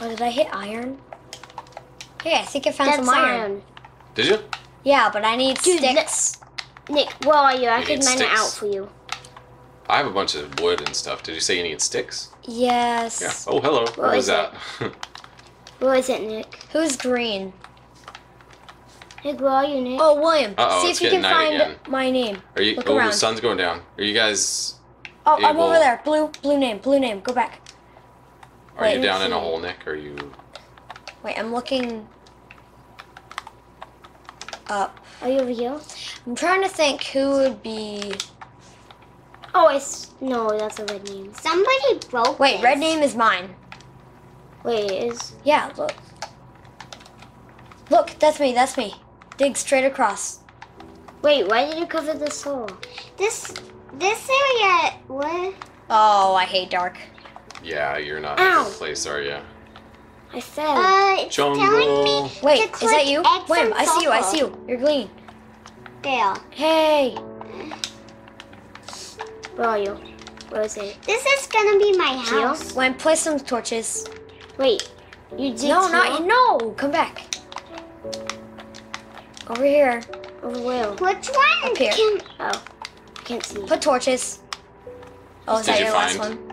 Oh, did I hit iron? Hey, I think I found That's some iron. iron. Did you? Yeah, but I need Dude, sticks. Nick, where are you? I You could need mine it out for you. I have a bunch of wood and stuff. Did you say you need sticks? Yes. Yeah. Oh, hello. What Where was is that? Where is it, Nick? Who's green? Nick, where are you, Nick? Oh, William. Uh-oh, See it's if you can find again. my name. Are you? Look oh, around. the sun's going down. Are you guys? Oh, I'm over there. Blue, blue name, blue name. Go back. Are Wait, you down in a hole, Nick? Are you? Wait, I'm looking up. Are you over here? I'm trying to think who would be. Oh, it's no, that's a red name. Somebody broke Wait, this. red name is mine. Wait, is Yeah, look. Look, that's me. That's me. Dig straight across. wait? Why did you cover this hole? This this area what Oh, I hate dark. Yeah, you're not in a good place, are you? I fell. uh it's telling Jungle. me Wait, to is that you? X William, I see you. I see you. You're green. There. Hey. where are you? Where is it? This is gonna be my Here? house. William, place some torches. Wait, you did No, here? not no. Come back. Over here. Over where? Which one? Up here. Can, Oh, I can't see. Put torches. Oh, is Did that you your last one?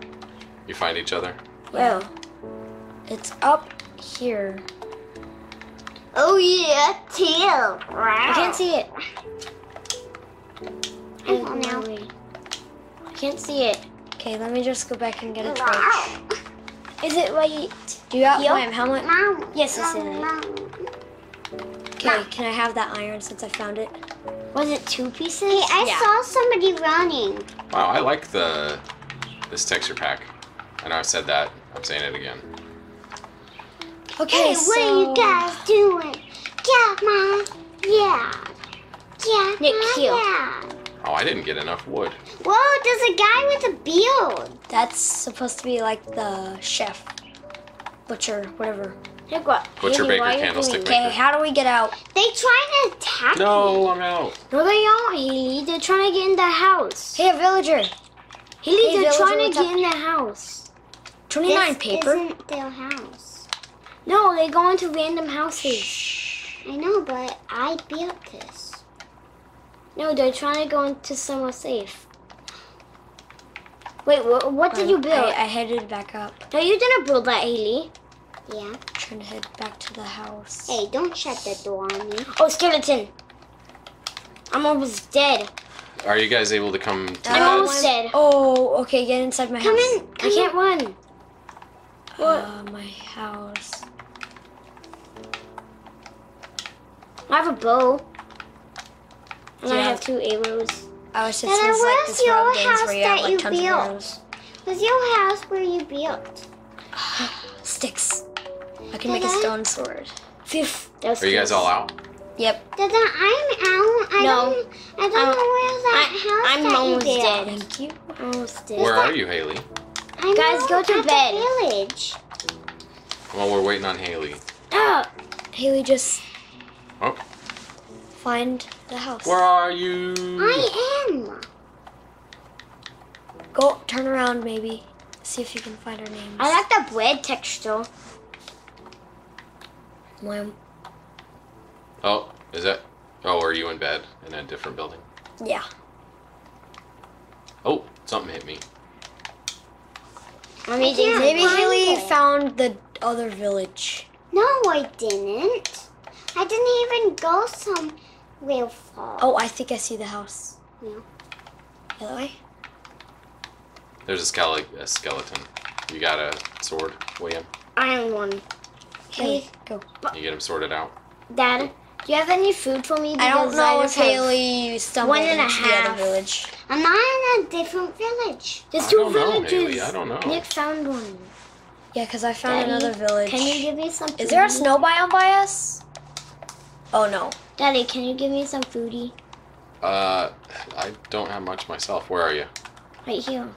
You find each other. Well, It's up here. oh yeah, tail. I can't see it. I fall now. I can't see it. Okay, let me just go back and get a torch. Wow. Is it right? Do you have Here? William, how much? Mom. Yes, it's in Mom, it. Mom. Okay, can I have that iron since I found it? Was it two pieces? Hey, I Yeah. saw somebody running. Wow, I like the this texture pack. I know I've said that. I'm saying it again. Okay, Hey, so what are you guys doing? Yeah, mom. Yeah. Yeah, Nick, Mom, here. yeah. Oh, I didn't get enough wood. Whoa, there's a guy with a beard. that's supposed to be like the chef, butcher, whatever. Nick, what? Butcher, Hailey, baker, why are you candlestick doing Okay, how do we get out? They trying to attack No, me. I'm out. No, they aren't, Hailey. They're trying to get in the house. Hey, a villager. Hailey, Hey, they're villager, trying to get in the house. 29 This paper. isn't their house. No, they go into random houses. I know, but I built this. No, they're trying to go into somewhere safe. Wait, what, what did you build? I, I headed back up. no, you didn't build that, Hailey. Yeah. I'm Trying to head back to the house. Hey, don't shut the door on me. Oh, skeleton. I'm almost dead. Are you guys able to come to I'm bed? almost dead. Oh, okay, get inside my house. Come house. in. I can't run. Uh, my house. I have a bow. And I have two arrows. I was just Dada, was like this your house where you have that like you tons of built? arrows. Was your house where you built? Sticks. I can make a stone sword. Fifth. That was Are you guys all out? Yep. Dada, I'm out. I No. don't. I don't I'm- know where's that I- house I'm that almost you built. dead. Thank you. Almost dead. Where are you, Hailey? I'm Guys, out go to at the bed. village. Well, we're waiting on Hailey. Ah, Hailey, just Oh, find the house. where are you? I am. Go turn around, maybe. See if you can find our names. I like the bread texture. William. Oh, is that? Oh, are you in bed in a different building? Yeah. Oh, something hit me. I'm eating. Maybe Hailey it. found the other village. No, I didn't. I didn't even go some real far. Oh, I think I see the house. Yeah. The other way? There's a, skele- a skeleton. You got a sword, William? I Iron one. Hailey, go. You get him sorted out. Dad, do you have any food for me? I don't Because know if just have- Hailey stumbled one and a into the half. other village. I'm not in a different village. There's I two don't know, villages. Hailey, I don't know. Nick found one. Yeah, because I found Daddy, another village. Can you give me some? Food? Is there a snow biome by us? Oh no. Daddy, can you give me some foodie? Uh, I don't have much myself. Where are you? Right here.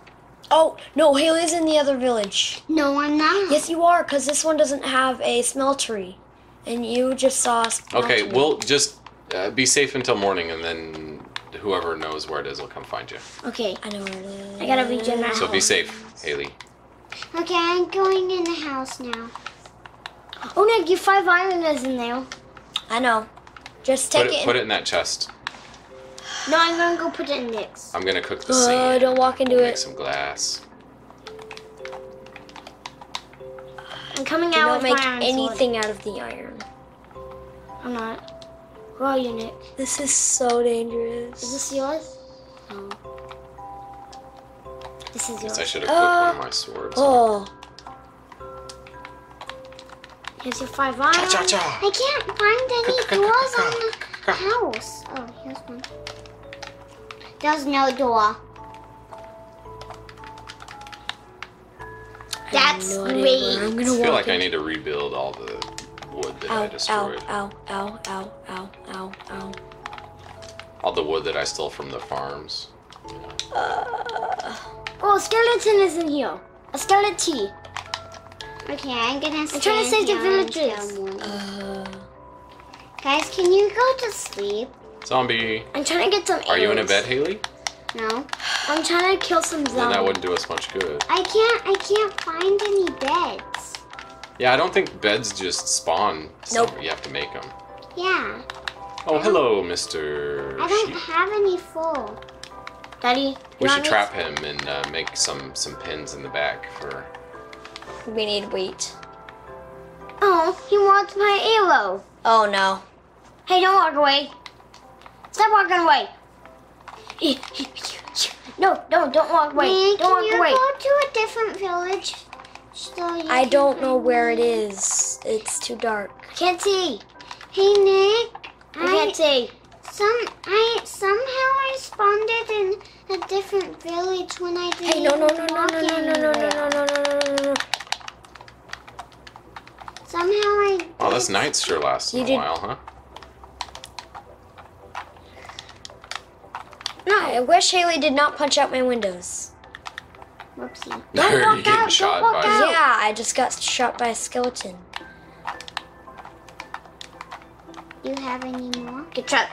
Oh no, Hailey's in the other village. No, I'm not. Yes, you are, because this one doesn't have a smeltery, and you just saw. A smeltery. Okay, we'll just uh, be safe until morning, and then whoever knows where it is will come find you. Okay. I know where it is. I gotta regen my So be safe, Hailey. Okay, I'm going in the house now. Oh, Nick, your five iron is in there. I know. Just Put take it, it. put it in that chest. No, I'm gonna go put it in Nick's. I'm gonna cook the Uh, sand. don't walk into Make it. some glass. I'm coming Do out not with make my iron sword. anything out of the iron. I'm not. Where are you, Nick? This is so dangerous. Is this yours? No. This is Guess I yours. should have cooked one of Uh, my swords. Oh, Here's your five iron. Cha cha cha. I can't find any doors on the house. Oh, here's one. There's no door. That's no idea where. I'm gonna I feel walk like I need to rebuild all the wood that I Ow, ow, destroyed. ow, ow, ow, ow, ow, ow. All the wood that I stole from the farms. Oh, a skeleton is in here. A skeleton. Okay, I'm gonna I'm trying to save the here until villages. morning. Uh, Guys, can you go to sleep? Zombie. I'm trying to get some Are you in a bed, Hailey? No. I'm trying to kill some Then that wouldn't do us much good. I can't. I can't find any beds. Yeah, I don't think beds just spawn. Nope. You have to make them. Yeah. Oh, hello, Mr. I don't Sheep. have any full. Daddy, We should want trap him and uh, make some some pins in the back for. we need wheat. Oh, he wants my arrow. Oh no. Hey, don't walk away. Stop walking away. No, no, don't walk away. Nick, don't can walk you away. go to a different village? So you I don't know where it me? is. It's too dark. Can't see. Hey Nick, I I can't see. some I somehow I spawned it in a different village when I didn't Hey, no, no, no, even no, walk no, no, no, no, no, anywhere. no, no, no, no, no, no. Somehow I. Oh, this night's sure lasts You a did- while, huh? No, I wish Hailey did not punch out my windows. Whoopsie. Don't walk getting out, don't walk by. out. Yeah, I just got shot by a skeleton. You have any more? Get trapped.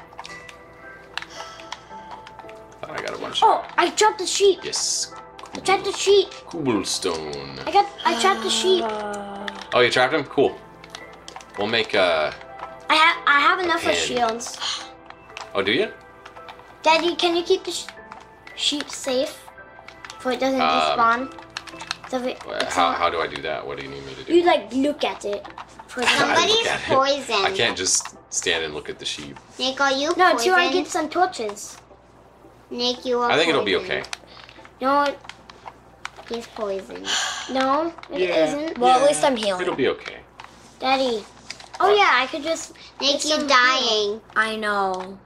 Thought I got a bunch. Oh, I trapped the sheep. Yes. I trapped the sheep. Cobblestone. I got. I trapped the sheep. Uh, Oh, you trapped him? Cool. We'll make uh I have. I have enough for pin. shields. Oh, do you? Daddy, can you keep the sh- sheep safe, so it doesn't Um, despawn? So it, How, how do I do that? What do you need me to do? you like look at it. For I example. look Somebody's at it. poisoned. I can't just stand and look at the sheep. Nick, are you No, poisoned? until I get some torches. Nick, you are I think it'll be poisoned. okay. No, it- He's poisoned. no, it Yeah. not well, at least I'm healing. It'll be okay. Daddy. Oh yeah, I could just. Nick, you some dying. I know.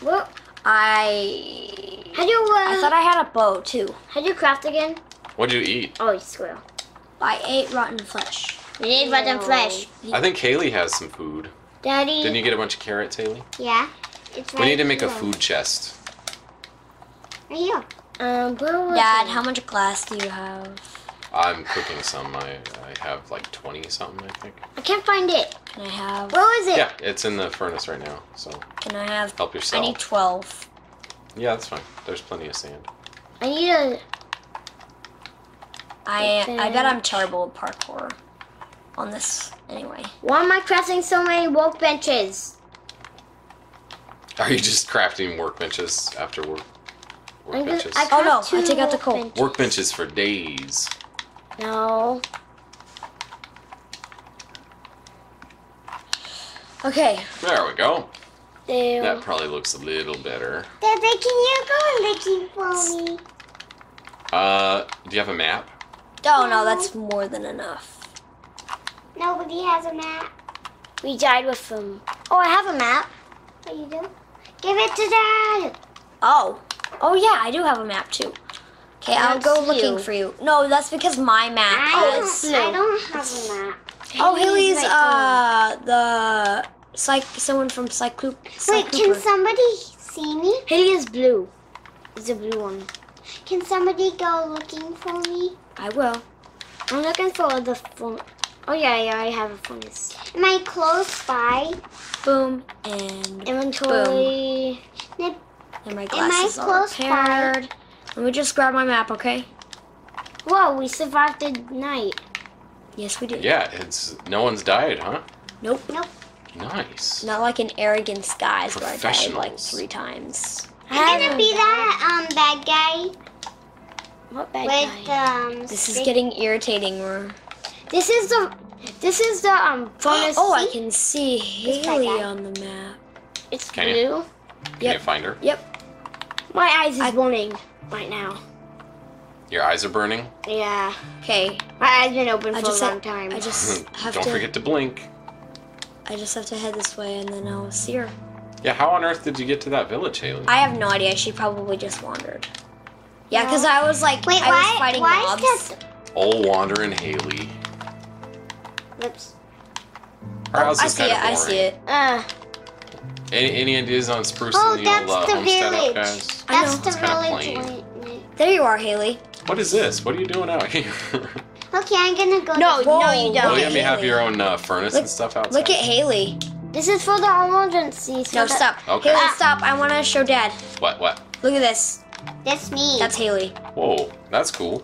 What? I. How do you? Uh, I thought I had a bow too. how do you craft again? What'd you eat? Oh, you squirrel. I ate rotten flesh. We need rotten flesh. I think Kaylee has some food. Daddy. Didn't you get a bunch of carrots, Hailey? Yeah. It's We need to make a food chest. Right here. Um, where was Dad, it? how much glass do you have? I'm cooking some. I, I have like 20 something, I think. I can't find it. Can I have? Where is it? Yeah, it's in the furnace right now, so Can I have? help yourself. I yourself. need twelve. Yeah, that's fine. There's plenty of sand. I need a. I Okay. I bet I'm terrible at parkour. On this, anyway. Why am I crafting so many workbenches? Are you just crafting workbenches after work? I'm just, Workbenches. I Oh, no, I take out the coal. workbenches. Workbenches for days. No. Okay. There we go. There. That probably looks a little better. Daddy, can you go looking for me? Uh, do you have a map? Oh no, that's more than enough. Nobody has a map. We died with them. Oh, I have a map. What you do? Give it to Dad. Oh. Oh yeah, I do have a map too. Okay, I'll go looking you. for you. No, that's because my map I has. don't, I don't have a map. Oh, Hailey's right uh the psych someone from Cycloop. Wait, can somebody see me? Hailey is blue. It's a blue one. Can somebody go looking for me? I will. I'm looking for the phone. Oh yeah, yeah, I have a phone. Am I close by? Boom and Inventory. Nip, and my I glasses are close by? Repaired. Let me just grab my map, okay? Whoa, we survived the night. Yes, we did. Yeah, it's no one's died, huh? Nope. Nope. Nice. Not like an arrogant guys where I died like three times. I'm gonna be that um bad guy What bad with guy? um. This is getting irritating. We're... This is the. This is the um bonus. Oh, I can see This Hailey on the map. It's Can you? blue. Can Yep. you find her? Yep. My eyes is I- burning right now. Your eyes are burning. Yeah. Okay. My eyes been open I for just a long had- time. I just have Don't to. forget to blink. I just have to head this way, and then I'll see her. Yeah, how on earth did you get to that village, Hailey? I have no idea. She probably just wandered. Yeah, because I was like, Wait, I why? was fighting why mobs. is that? Old wandering Hailey. Oops. Our house Oh, I is see kind it. of I see it. Uh, Any, any ideas on sprucing Oh, the that's old uh, the homestead up, village. guys? I That's know. the It's kinda village. Plain. one. There you are, Hailey. What is this? What are you doing out here? Okay, I'm gonna go. no, to- no, you don't. Look you at me have your own uh, furnace Look- and stuff outside? Look at Hailey. This is for the emergency. so No, stop. Okay. Hailey, stop. I want to show Dad. What? What? Look at this. That's me. That's Hailey. Whoa, that's cool.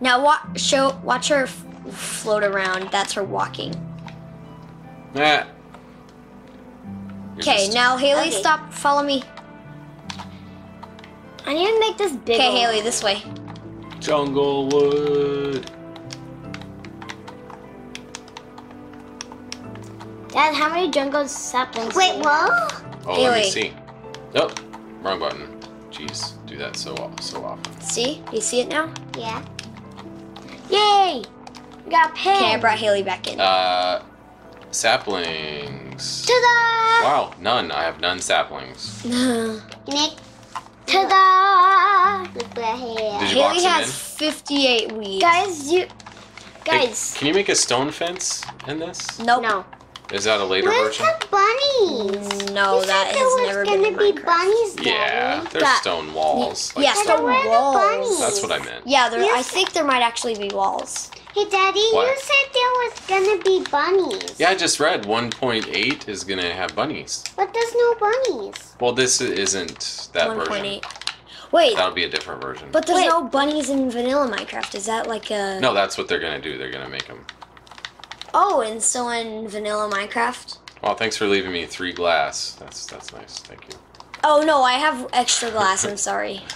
Now, wa- show, watch her f- float around. That's her walking. Nah. You're Okay, just- now Hailey, Okay. stop. Follow me. I need to make this bigger. Okay, Hailey, this way. Jungle wood. Dad, how many jungle saplings? Wait, what? you whoa. have? Oh, let me see. Nope, wrong button. Jeez, do that so so often. See? You see it now? Yeah. Yay! We got a pig. Okay, I brought Hailey back in. Uh, saplings. Ta-da! Wow, none. I have none saplings. Nick, Ta-da! look what I have. Did you box Hailey has in? 58 weeds. Guys, you. Hey, Guys. can you make a stone fence in this? Nope. No. Is that a later Where's version? the bunnies? No, you that said has there was never gonna been in be Minecraft. bunnies, Daddy. Yeah, there's That- stone walls. like yeah, stone- stone where the walls. bunnies? That's what I meant. Yeah, there, I think there might actually be walls. Hey, Daddy, you said there was gonna be bunnies. Yeah, I just read 1.8 is gonna have bunnies. But there's no bunnies. Well, this isn't that version. 1.8. Wait, That'll be a different version. but there's Wait. no bunnies in vanilla Minecraft. Is that like a. no, that's what they're gonna do. They're gonna make them. Oh, and so in vanilla Minecraft? Well, thanks for leaving me three glass. That's that's nice. Thank you. Oh, no, I have extra glass. I'm sorry.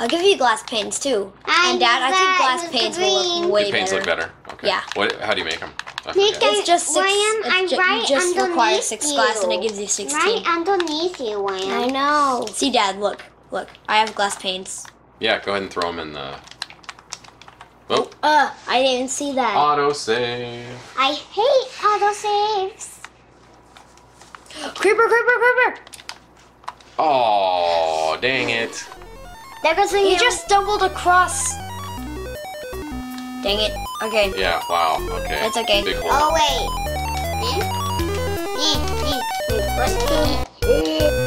I'll give you glass panes too. I and Dad, I think glass It was panes will look way Your paints better. look better. Okay. Yeah. What? How do you make them? I Nick, forget. It's just six. William, it's I'm ju- right you just require underneath six glass and it you. gives you 16. Right underneath you, William. I know. See, Dad, look. Look. I have glass panes. Yeah, go ahead and throw them in the. Oh, Uh, I didn't see that. auto save. I hate auto saves. Creeper, creeper, creeper! Oh, dang it. That You just stumbled across. Dang it. Okay. Yeah, wow. Okay. It's okay. Big. Oh, wait. Me? Me, me, me.